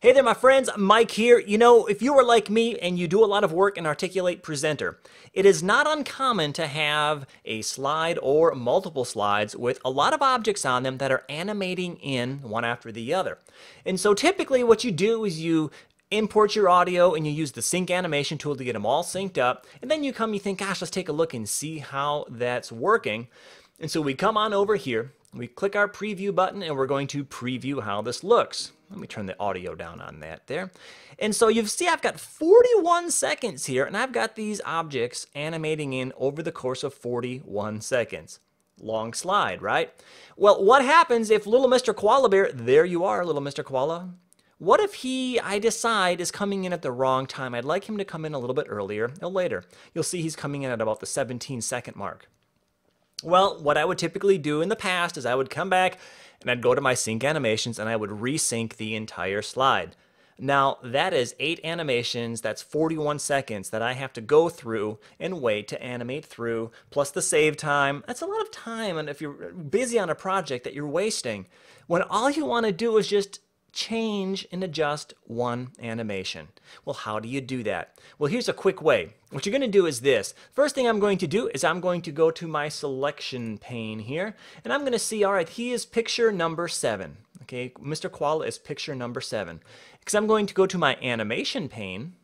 Hey there, my friends. Mike here. You know, if you are like me and you do a lot of work in Articulate Presenter, it is not uncommon to have a slide or multiple slides with a lot of objects on them that are animating in one after the other. And so typically what you do is you import your audio and you use the sync animation tool to get them all synced up. And then you come, you think, gosh, let's take a look and see how that's working. And so we come on over here, we click our preview button and we're going to preview how this looks. Let me turn the audio down on that there. And so you see I've got 41 seconds here, and I've got these objects animating in over the course of 41 seconds. Long slide, right? Well, what happens if little Mr. Koala Bear, there you are, little Mr. Koala. What if he, I decide, is coming in at the wrong time? I'd like him to come in a little bit earlier or later. You'll see he's coming in at about the 17 second mark. Well, what I would typically do in the past is I would come back and I'd go to my sync animations and I would resync the entire slide. Now, that is eight animations, that's 41 seconds that I have to go through and wait to animate through, plus the save time. That's a lot of time, and if you're busy on a project that you're wasting, when all you want to do is just change and adjust one animation. Well, how do you do that? Well, here's a quick way. What you're going to do is this. First thing I'm going to do is I'm going to go to my selection pane here, and I'm going to see, all right, he is picture number seven. Okay, Mr. Koala is picture number seven. Because I'm going to go to my animation pane,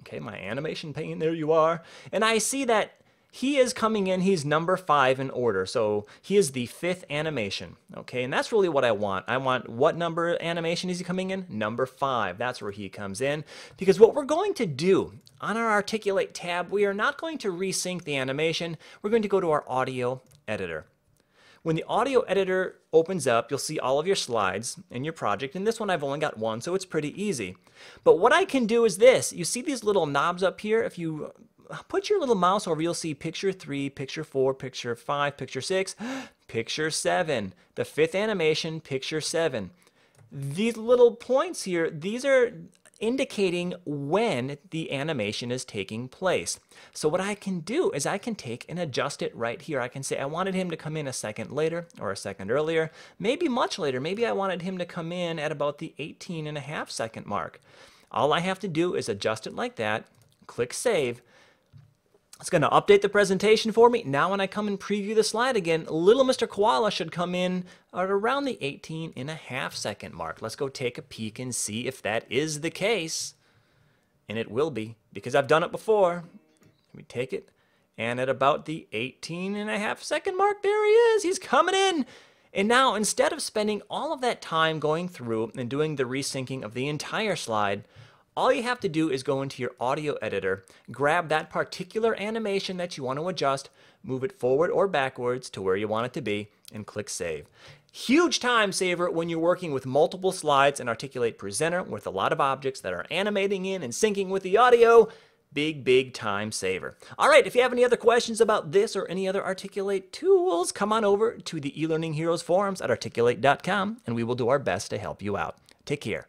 okay, my animation pane, there you are, and I see that he is coming in, he's number five in order. So he is the fifth animation. Okay, and that's really what I want. I want what number animation is he coming in? Number five. That's where he comes in. Because what we're going to do on our Articulate tab, we are not going to resync the animation. We're going to go to our audio editor. When the audio editor opens up, you'll see all of your slides in your project. And this one I've only got one, so it's pretty easy. But what I can do is this. You see these little knobs up here? If you put your little mouse over, you'll see picture three, picture four, picture five, picture six, picture seven. The fifth animation, picture seven. These little points here, these are indicating when the animation is taking place. So what I can do is I can take and adjust it right here. I can say I wanted him to come in a second later or a second earlier, maybe much later. Maybe I wanted him to come in at about the 18 and a half second mark. All I have to do is adjust it like that, click save, it's going to update the presentation for me. Now when I come and preview the slide again, little Mr. Koala should come in at around the 18 and a half second mark. Let's go take a peek and see if that is the case. And it will be, because I've done it before. Let me take it. And at about the 18 and a half second mark, there he is. He's coming in. And now, instead of spending all of that time going through and doing the resyncing of the entire slide, all you have to do is go into your audio editor, grab that particular animation that you want to adjust, move it forward or backwards to where you want it to be, and click Save. Huge time saver when you're working with multiple slides and Articulate Presenter with a lot of objects that are animating in and syncing with the audio. Big, big time saver. All right, if you have any other questions about this or any other Articulate tools, come on over to the eLearning Heroes forums at articulate.com and we will do our best to help you out. Take care.